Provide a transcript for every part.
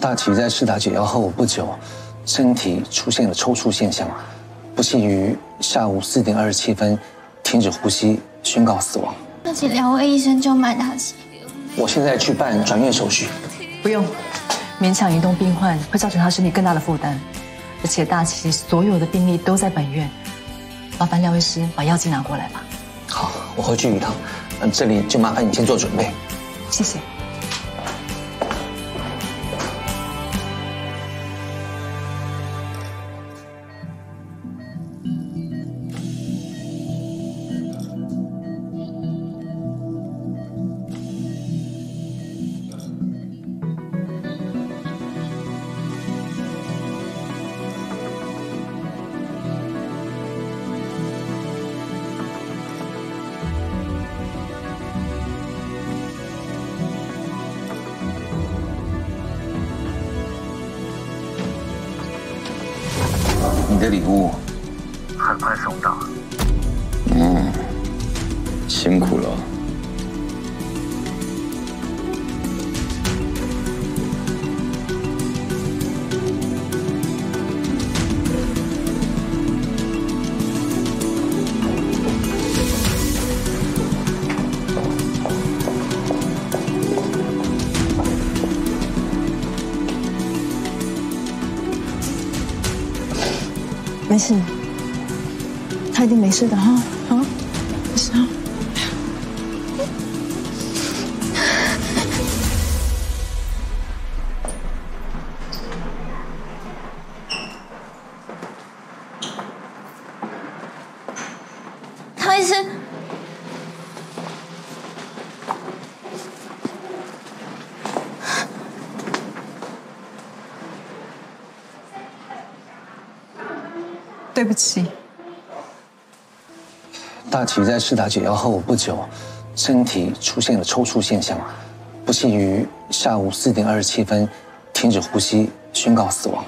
大齐在施打解药后不久，身体出现了抽搐现象，不幸于下午四点二十七分停止呼吸，宣告死亡。那请两位医生救脉大齐。我现在去办转院手续。不用，勉强移动病患会造成他身体更大的负担，而且大齐所有的病历都在本院，麻烦廖医师把药剂拿过来吧。好，我回去一趟。嗯，这里就麻烦你先做准备。谢谢。你的礼物很快送到。嗯，辛苦了。没事，他一定没事的哈，啊，没事啊。陶医师，对不起，大齐在施打解药后不久，身体出现了抽搐现象，不幸于下午四点二十七分停止呼吸，宣告死亡。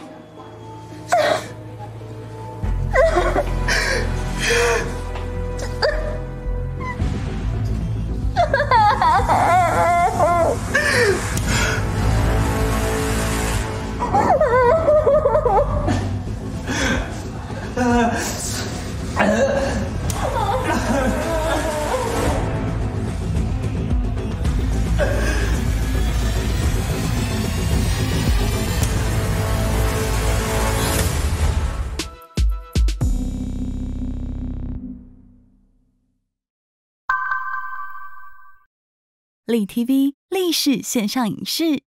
立 TV 立式线上影视，